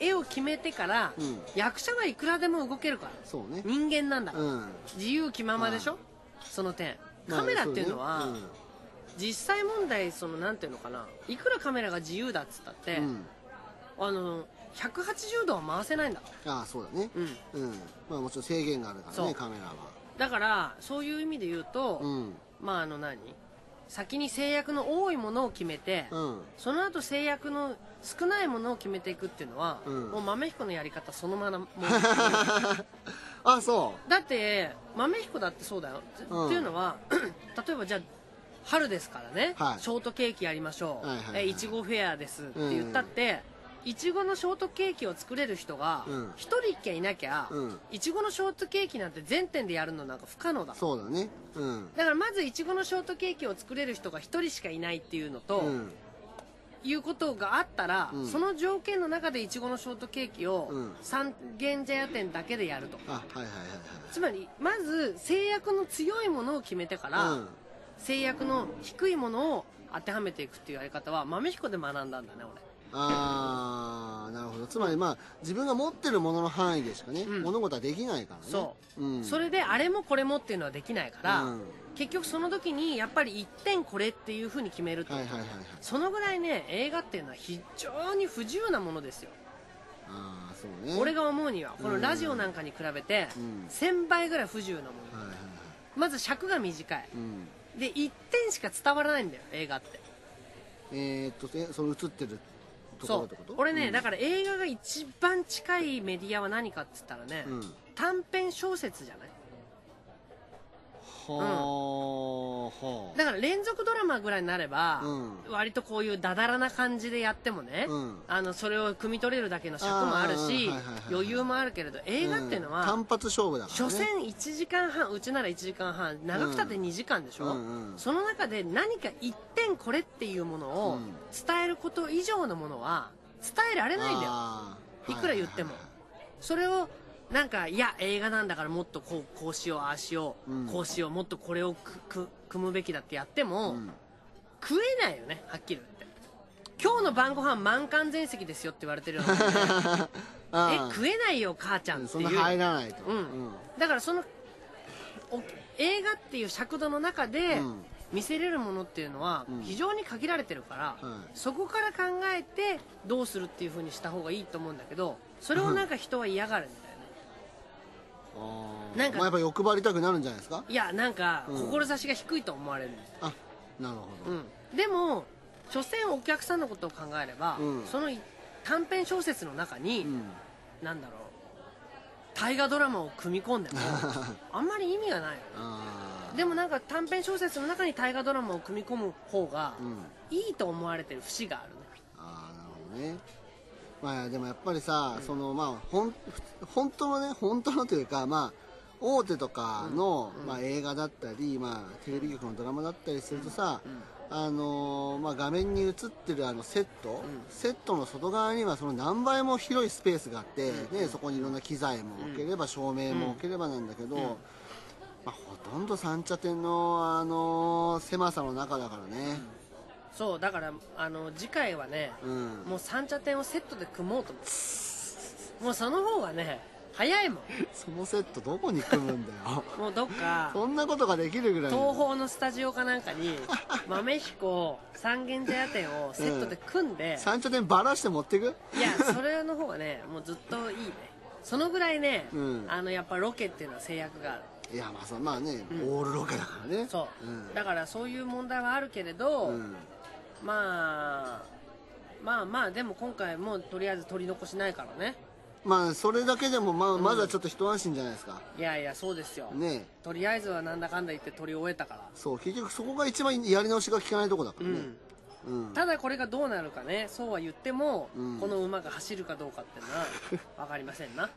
絵を決めてから、うん。役者はいくらでも動けるから。そうね。人間なんだから、うん。自由気ままでしょ、その点。まあカメラっていうのは、そうね。実際問題そのなんていうのかな。いくらカメラが自由だっつったって、あの180度は回せないんだああそうだね。うん。うん。まあもちろん制限があるからねカメラは。だからそういう意味で言うと、うん。まああの何？先に制約の多いものを決めて、うん。その後制約の少ないものを決めていくっていうのは、うん。もう豆彦のやり方そのまま。<laughs> あそだって豆彦だってそうだよ、うんっていうのは <clears throat> 例えばじゃあ春ですからね、はい。ショートケーキやりましょう、はいはいはいえいちごフェアですって言ったって、いちごのショートケーキを作れる人がうん。一人っきゃいなきゃ、うん。いちごのショートケーキなんて全店でやるのなんか不可能だ。うそうだね。うん。だからまずいちごのショートケーキを作れる人が一人しかいないっていうのと、うん。いうことがあったら、うん。その条件の中でいちごのショートケーキをうん。三軒茶屋店だけでやると。あはいはいはいつまりまず制約の強いものを決めてから、はいうん。制約の低いものを当てはめていくっていうやり方は豆彦で学んだんだねああなるほど。つまりまあ自分が持ってるものの範囲でしかね、うん。物事はできないからね、そう。ん、俺それであれもこれもっていうのはできないから、うん。結局その時にやっぱり一点これっていうふうに決めると、はいはいはいはい。そのぐらいね映画っていうのは非常に不自由なものですよ。ああそうね。俺が思うにはこのラジオなんかに比べてうん。1000倍ぐらい不自由なもの。はいはいはい。まず尺が短い。うん。で1点しか伝わらないんだよ映画って。えー、っとえその映ってるとこそうろってこと？俺ね、うん。だから映画が一番近いメディアは何かっつったらね、うん。短編小説じゃない？はあ、はあだから連続ドラマぐらいになれば、うん。割とこういうダダラな感じでやってもね、うん。あのそれを汲み取れるだけの尺もあるしあーはいはいはいはい。余裕もあるけれど映画っていうのは、ん。単発勝負だからね。所詮1時間半うちなら1時間半長くたって2時間でしょ、うんうん。その中で何か一点これっていうものをうん。伝えること以上のものは伝えられないんだよ。あー。いくら言っても。それをなんかいや映画なんだからもっとこうこうしようああしよう、うん。こうしようもっとこれをくく組むべきだってやっても、うん。食えないよねはっきり言って。今日の晩ご飯満館全席ですよって言われてるようなもんであ。えー食えないよ母ちゃんっていう。そんな入らないと。うん。だからそのお映画っていう尺度の中でうん。見せれるものっていうのはうん。非常に限られてるから、はい。そこから考えてどうするっていう風にした方がいいと思うんだけどそれをなんか人は嫌がるんだよなんか。まあ、やっぱ欲張りたくなるんじゃないですか？いやなんかうん。志が低いと思われるんだよあなるほど、うん、でも所詮お客さんのことを考えれば、うん。その短編小説の中に、うん。なんだろう大河ドラマを組み込んでも <laughs> あんまり意味がないでもなんか短編小説の中に大河ドラマを組み込む方がうん。いいと思われてる節があるねああなるほどねまあでもやっぱりさ、そのまあほん本当のね本当のというかまあ大手とかの、まあ、映画だったり、まあ、テレビ局のドラマだったりするとさ、あのーまあ、画面に映ってるあのセット、セットの外側にはその何倍も広いスペースがあって、ね、そこにいろんな機材も置ければ、照明も置ければなんだけど、まあ、ほとんど三茶店の、あのー狭さの中だからね、そうだからあの次回はね、うん。もう三茶店をセットで組もうと思う。もうその方がね早いもん。そのセットどこに組むんだよ。もうどっかそんなことができるぐらい東宝のスタジオかなんかに <laughs> 豆彦三軒茶屋店をセットで組んで、三茶店バラして持ってく？いやそれの方がねもうずっといいね。そのぐらいね、うん。あのやっぱロケっていうのは制約がある。いやまあそまあね、オールロケだからね。そう、ん。だからそういう問題はあるけれど、うんまあまあまあでも今回もうとりあえず取り残しないからね。まあそれだけでもまあまずはちょっと一安心じゃないですか、いやいやそうですよ、ねとりあえずはなんだかんだ言って取り終えたから。そう結局そこが一番やり直しが効かないとこだからね。うん、ただこれがどうなるかね。そうは言っても、うん。この馬が走るかどうかっていうのは分かりませんな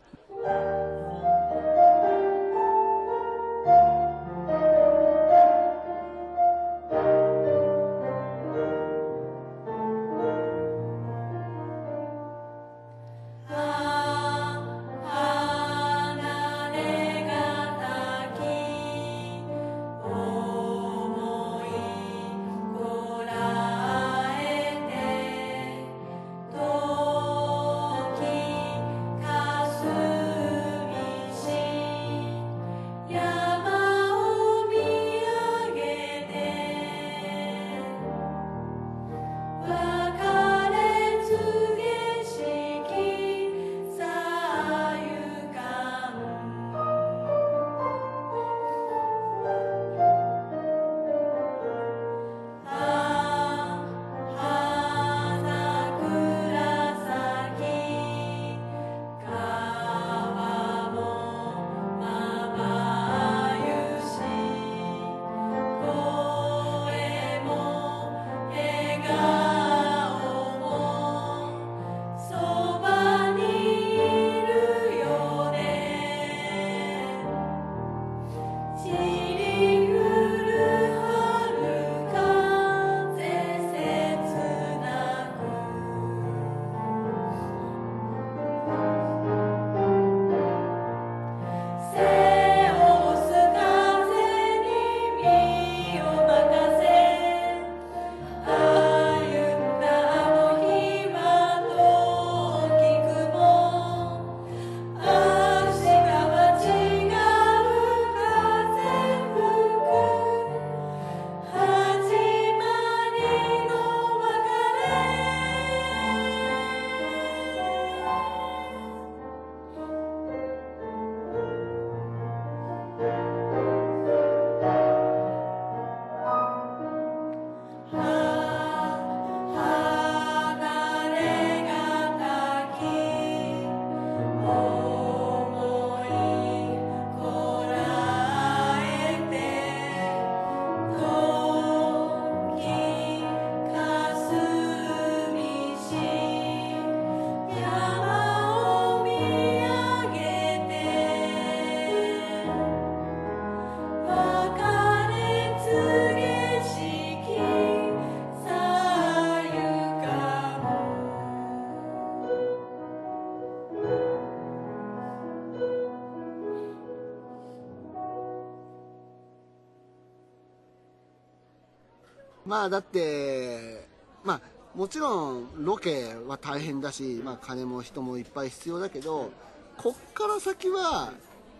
まあだってまあもちろんロケは大変だし、まあ、金も人もいっぱい必要だけどこっから先は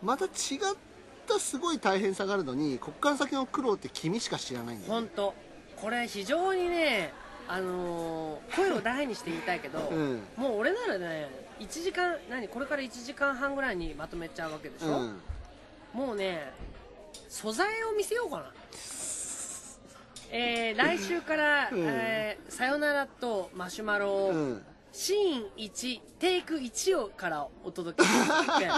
また違ったすごい大変さがあるのにこっから先の苦労って君しか知らないんだよ本当。これ非常にねあのー声を大にして言いたいけど、うん。もう俺ならね1時間何これから1時間半ぐらいにまとめちゃうわけでしょ、うん。もうね素材を見せようかなえー、来週から、うん。えーさよならとマシュマロを、うん。シーン1テイク1をからお届けして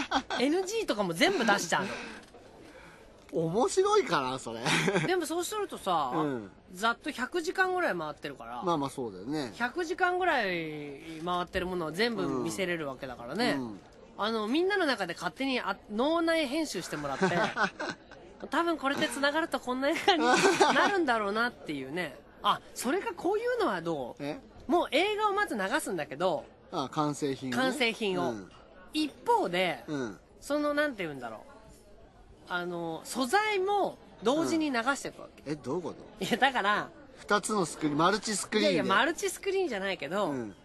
NG <laughs> とかも全部出しちゃう面白いかなそれ。のでもそうするとさ、うん。ざっと100時間ぐらい回ってるから、まあまあそうだよね。100時間ぐらい回ってるものを全部見せれるわけだからね、うん。あのみんなの中で勝手にあ脳内編集してもらって <laughs> 多分これでつながるとこんな映画になるんだろうなっていうね。あそれかこういうのはどう？え？もう映画をまず流すんだけどあ完成品をね？完成品を、うん。一方で、うん。そのなんて言うんだろう。あの素材も同時に流していくわけ、えどういうこと？いやだから2つのスクリーンマルチスクリーンで。いやいやマルチスクリーンじゃないけど、うん。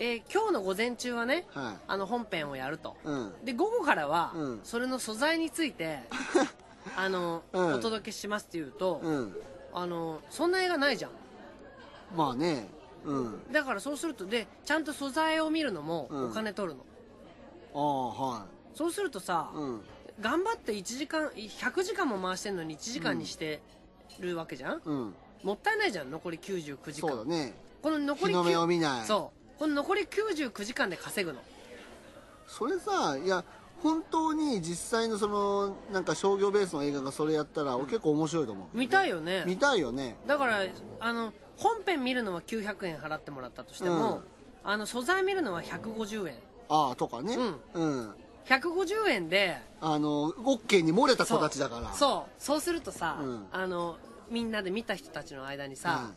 えー今日の午前中はね、はい。あの本編をやると、うん。で午後からは、うん。それの素材について <laughs> あの、うん。お届けしますって言うと、うん。あのそんな映画ないじゃん。まあね。うん。だからそうするとでちゃんと素材を見るのもうん。お金取るの、ああはそうするとさ、頑張って1時間100時間も回してんのに1時間にしてるわけじゃん。もったいないじゃん残り99時間。そうだね。この残り日の目を見ない。そう。この残り99時間で稼ぐの。それさいや本当に実際のそのなんか商業ベースの映画がそれやったら、結構面白いと思う。見たいよね。見たいよね。だからあの本編見るのは900円払ってもらったとしても、あの素材見るのは150円。ああとかね。うん、150円であの OK に漏れた子たちだから。そう。そうするとさ、うん。あのみんなで見た人たちの間にさ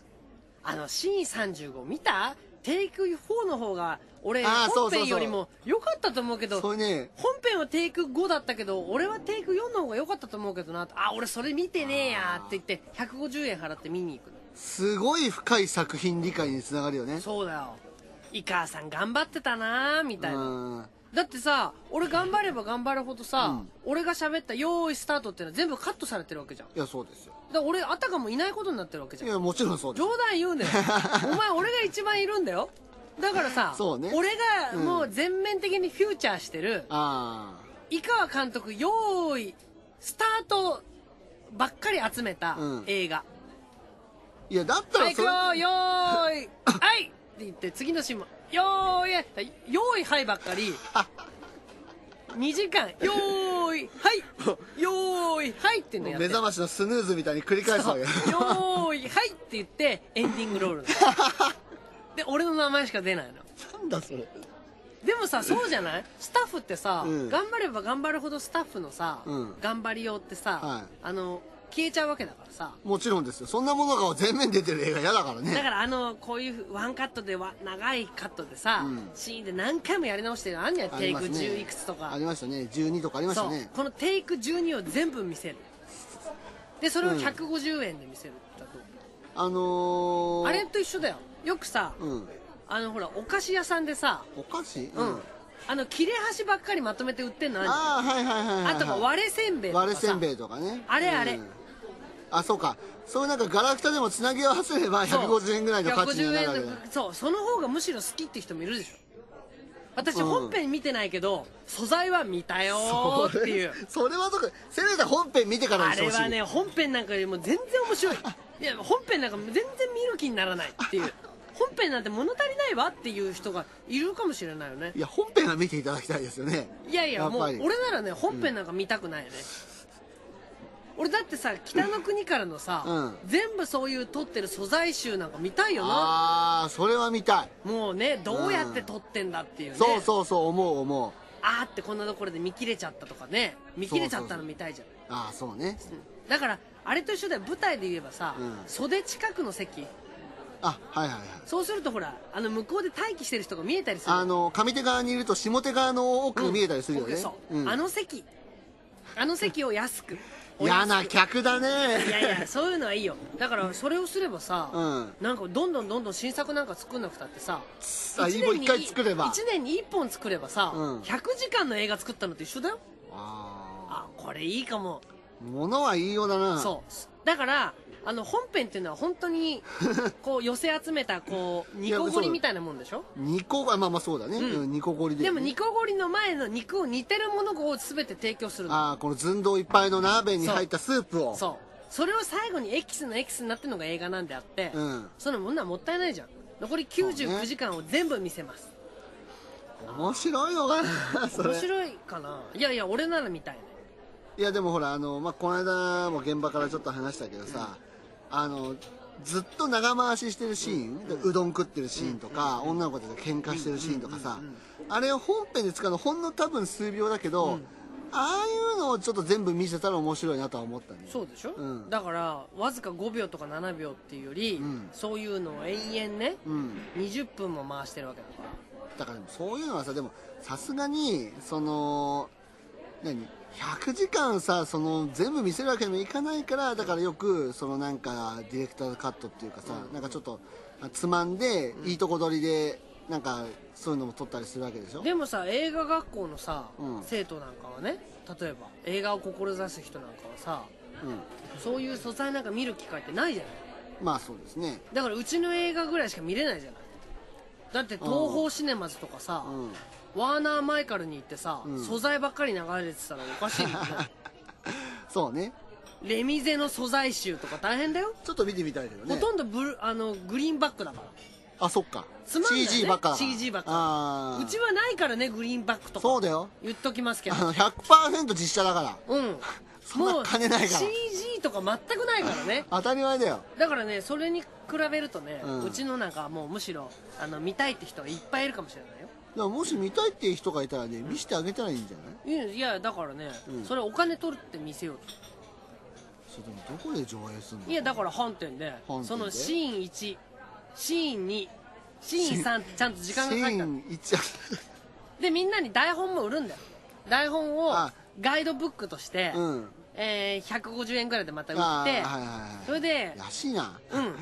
うん、あのシーン35見た？テイク4の方が俺本編よりも良かったと思うけどね。本編はテイク5だったけど俺はテイク4の方が良かったと思うけどなあ俺それ見てねえやって言って150円払って見に行くの。すごい深い作品理解につながるよね。そうだよ。井川さん頑張ってたなーみたいな。うんだってさ俺頑張れば頑張るほどさ、うん。俺が喋った「用意スタート」っていうのは全部カットされてるわけじゃん。だかいやそうですよ。ら俺あたかもいないことになってるわけじゃん。いやもちろんそうです。冗談言うんだよ。<laughs> お前俺が一番いるんだよ。だからさそうね。俺がもう全面的にフューチャーしてるあ井川監督用意スタートばっかり集めたうん。映画、あいやだったはい行それよよーいはい。って言って次のシーンもよーいよーいはいばっかり。2時間。<laughs> よーいはい。<laughs> よーいはいってのやって。目覚ましのスヌーズみたいに繰り返すわけ。<laughs> よーいはいって言ってエンディングロール。で俺の名前しか出ないの。なんだそれ。でもさそうじゃない？スタッフってさ、うん。頑張れば頑張るほどスタッフのさ、うん。頑張りようってさ、はい。あの消えちゃうわけだからさ。もちろんですよ。そんなものが全面出てる映画嫌だからね。だからあのこういうワンカットでわ長いカットでさ、うん。シーンで何回もやり直してるのあんじゃんテイクありますね。10いくつとか。ありましたね。12とかありましたね。このテイク12を全部見せる。でそれをうん。150円で見せるだと、あのー、あれと一緒だよ。よくさ、うん。あのほらお菓子屋さんでさ。お菓子？うん、あの切れ端ばっかりまとめて売ってんのあああはいはいはいはいあとか割れせんべいとかさ。割れせんべいとかね。あれあれ。うんあそうか。そういうなんかガラクタでもつなぎ合わせれば150円ぐらいの価値になるわけだ。150円のそう。その方がむしろ好きって人もいるでしょ。私うん。本編見てないけど、素材は見たよーっていう。それはどこせめて本編見てからにあしてほしい。れはね本編なんかよりも全然面白い。いや本編なんか全然見る気にならないっていう。本編なんて物足りないわっていう人がいるかもしれないよね。いや本編は見ていただきたいですよね。いやいやもうやっぱり。俺ならね本編なんか見たくないよね、俺だってさ北の国からのさ、うん。全部そういう撮ってる素材集なんか見たいよな。ああそれは見たい。もうねどうやって撮ってんだっていうね、そうそうそう思う思う。あーってこんなところで見切れちゃったとかね。見切れちゃったの見たいじゃん。ああそうね。うん。だからあれと一緒だよ。舞台で言えばさ、うん。袖近くの席。あはいはいはい。そうするとほらあの向こうで待機してる人が見えたりする。あの上手側にいると下手側の奥見えたりするよね。そう、うん。あの席。あの席を安く嫌な客だいねやいやそういうのはいいよ。だからそれをすればさ、うん。なんかどんどんどんどん新作なんか作んなくたってさあいいもん一回作れば。1年に1本作ればさ、うん。100時間の映画作ったのと一緒だよ。あ。あこれいいかも、ー物は言いようだな。そう。だからあの本編っていうのは本当に <laughs> こう寄せ集めたこうニコゴリみたいなもんでしょ？ニコあまあまあそうだね、うん。うん、ニコゴリで、でもニコゴリの前の肉を似てるものを全て提供するの。ああこの寸胴いっぱいの鍋に入ったスープを。そう。それを最後にエキスのエキスになってるのが映画なんであって、うん。そのものはもったいないじゃん。残りそうね。99時間を全部見せます、面白いのかな面白いかな？いやいや俺なら見たい。ねいやでもほらあの、まあ、この間も現場からちょっと話したけどさ、あのずっと長回ししてるシーン、うどん食ってるシーンとか、女の子たちが喧嘩してるシーンとかさ、あれを本編で使うのほんの多分数秒だけど、ああいうのをちょっと全部見せたら面白いなとは思ったね。そうでしょ、うん。だからわずか5秒とか7秒っていうより、ん。そういうのを永遠ね、うん。20分も回してるわけだから。だからでもそういうのはさでもさすがにその何？100時間さその全部見せるわけにもいかないからだからよくそのなんかディレクターカットっていうかさ、なんかちょっとあつまんで、いいとこ取りでなんかそういうのも撮ったりするわけでしょ？でもさ映画学校のさ、うん。生徒なんかはね例えば映画を志す人なんかはさうん。そういう素材なんか見る機会ってないじゃない。まあそうですね。だからうちの映画ぐらいしか見れないじゃない。だって東宝シネマズとかさ、うんワーナーマイカルに行ってさ、うん。素材ばっかり流れてたらおかしいもんね。<laughs> そうね。レミゼの素材集とか大変だよ、ちょっと見てみたいけどね。ほとんどブルあのグリーンバックだから。あそっか。つまんないよね CG ばっか CG ばっかうちはないからねグリーンバックとか。そうだよ。言っときますけど。あの100%実写だから。うん。<laughs> そんな金ないから。CG とか全くないからね。当たり前だよ。だからねそれに比べるとね、ううんちのなんかはもうむしろあの見たいって人はいっぱいいるかもしれないよでももし見たいっていう人がいたらね見せてあげたらいいんじゃない？いやだからね、うん。それお金取って見せようそれでもどこで上映するの？といやだから本店でそのシーン1シーン2シーン3ってちゃんと時間がかかったシーン一。でみんなに台本も売るんだよ。台本をあ。ガイドブックとして、うん。えー150円ぐらいでまた売あって、ーはいはいはい。それで安いな。うん。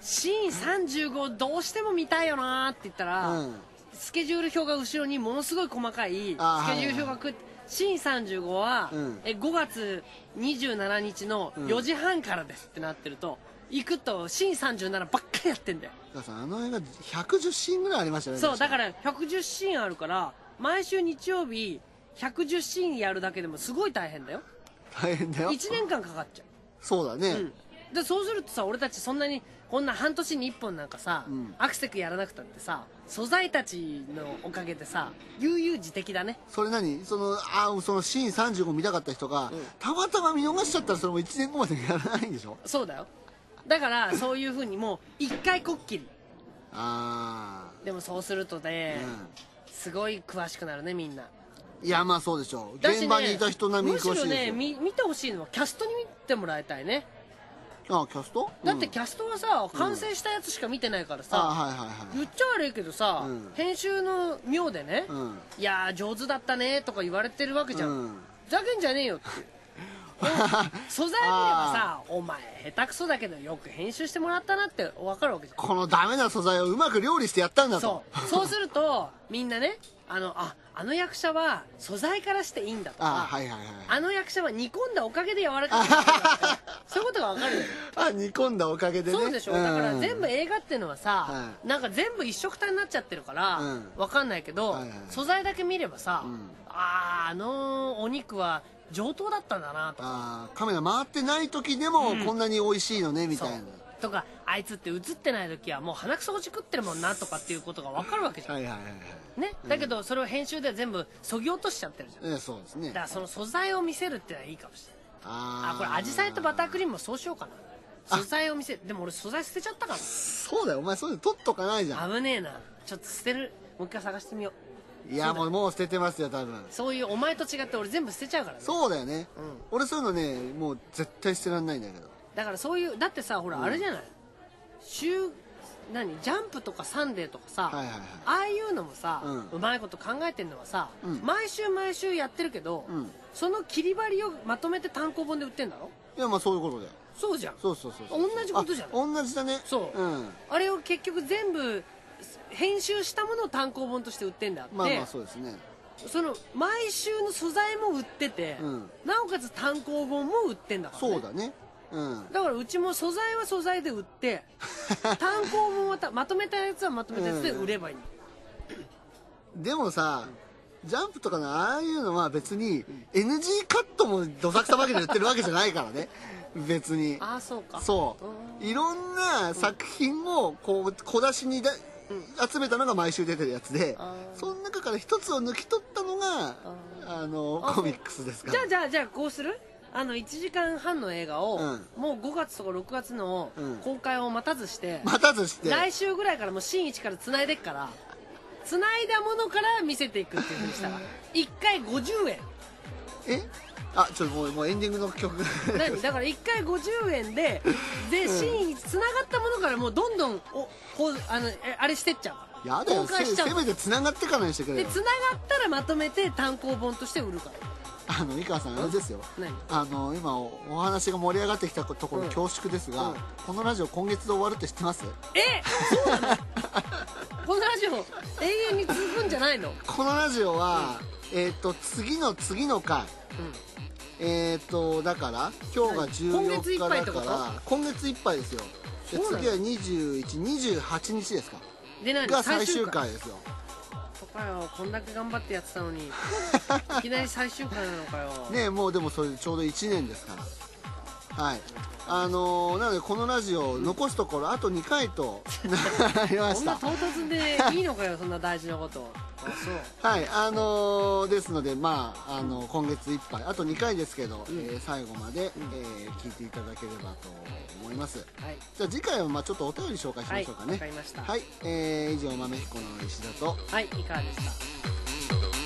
シーン35どうしても見たいよなーって言ったら、うんスケジュール表が後ろにものすごい細かいスケジュール表がくシーン35は、うん。え5月27日の4時半からですってなってると、行くとシーン37ばっかりやってんだよ。だからさあの映画110シーンぐらいありましたよねそうだ確から110シーンあるから毎週日曜日110シーンやるだけでもすごい大変だよ。大変だよ。1年間かかっちゃそうだね、う、うん、でそうするとさ俺たちそんなにこんな半年に1本なんかさ、ん。アクセクやらなくたってさ素材たちのおかげでさ悠々自適だね。それ何？そのあそのシーン35見たかった人が、たまたま見逃しちゃったらそれも1年後までやらないんでしょ？そうだよ。だからそういうふうにもう1回こっきり。あでもそうするとね、うすごい詳しくなるねみんな。あいやまあそうでしょう。ね現場にいた人並みに詳しいむしろですよ、ねみ見てほしいのはキャストに見てもらいたいねあキャスト？うんだってキャストはさ完成したやつしか見てないからさ、あはいはいはい言っちゃ悪いけどさ、うん。編集の妙でね、うん。いやー上手だったねとか言われてるわけじゃん、うん。ふざけんじゃねえよって。<laughs> 素材見ればさお前下手くそだけどよく編集してもらったなって分かるわけじゃん。このダメな素材をうまく料理してやったんだと。そう。そうするとみんなねあのああの役者は素材からしていいんだとかあはいはいはいあの役者は煮込んだおかげで柔らかくなったんだとか <laughs> そういうことが分かる。よあ煮込んだおかげでね。そうでしょ。だから全部映画っていうのはさ、はなんか全部一色体になっちゃってるから、うん。わかんないけど、はいはい素材だけ見ればさ、ん。あーあのお肉は上等だったんだなとか。カメラ回ってない時でもこんなに美味しいのねみたいな、とかあいつって映ってない時はもう鼻くそ落ち食ってるもんなとかっていうことがわかるわけじゃん、はいはいはいはい。ね、だけどそれを編集で全部そぎ落としちゃってるじゃん。ええそうですね。だからその素材を見せるってのはいいかもしれない。ああこれアジサイとバタークリームもそうしようかな。素材を見せるでも俺素材捨てちゃったかそうだよお前そういうの取っとかないじゃん。な危ねえな。ちょっと捨てる。もう一回探してみよう。いやもうもう捨ててますよ多分。そういうお前と違って俺全部捨てちゃうからね。そうだよね、うん。俺そういうのねもう絶対捨てらんないんだけどだからそういうだってさほらあれじゃない、週何？ジャンプとかサンデーとかさ、はいはいはい。ああいうのもさ、うん。うまいこと考えてんのはさ、うん。毎週毎週やってるけど、うん。その切り張りをまとめて単行本で売ってんだろ？いやまあそういうことだよそうじゃん。そうそうそうそう。同じことじゃんあ同じだね。そう、うん。あれを結局全部編集したものを単行本として売ってんだって、まあまあそうですね。その毎週の素材も売ってて、うん。なおかつ単行本も売ってんだから、ね、そうだね。うんだからうちも素材は素材で売って <laughs> 単行本はたまとめたやつはまとめたやつで売ればいい、でもさジャンプとかのああいうのは別に NG カットもどさくさばけで売ってるわけじゃないからね。<laughs> 別に。ああそうか。そう。いろんな作品をこう小出しにだ集めたのが毎週出てるやつでその中から一つを抜き取ったのがああのあコミックスですかじゃらあじゃあじゃあこうする？あの1時間半の映画を、うん。もう5月とか6月のうん。公開を待たずして、待たずして。来週ぐらいからもう新一から繋いでっから繋いだものから見せていくっていうふうにしたら1 <laughs> 回50円。え？あちょっともうもうエンディングの曲。何？だから1回50円で <laughs> で新一繋がったものからもうどんどんおこうあのえあれしてっちゃうやだよせせめて繋がってからにしてくれよ。で繋がったらまとめて単行本として売るから。あの井川さんあれですよ。何？あの今おお話が盛り上がってきたところうん。恐縮ですが、うん。このラジオ今月で終わるって知ってます？えそうなの？このラジオ永遠に続くんじゃないの？このラジオは、えっ、と次の次の回。えっ、とだから今日が今月いっ14日だぱいってこと？から今月いっぱいですよ。でそうなの？次は2128日ですかで何が最終回。ですよ。とかよこんだけ頑張ってやってたのに。いきなり最終回なのかよ。<laughs> ねもうでもそれでちょうど1年ですからはい。あのーなのでこのラジオ残すところあと2回と <laughs> なりました。こんな唐突でいいのかよ <laughs> そんな大事なこと。あそう。はいあのーですのでまああの今月いっぱいあと2回ですけど、えー最後まで、えー聞いていただければと思います。はい。じゃあ次回はまあちょっとお便り紹介しましょうかねはいはい、えー以上豆彦の石田とはいいかがでした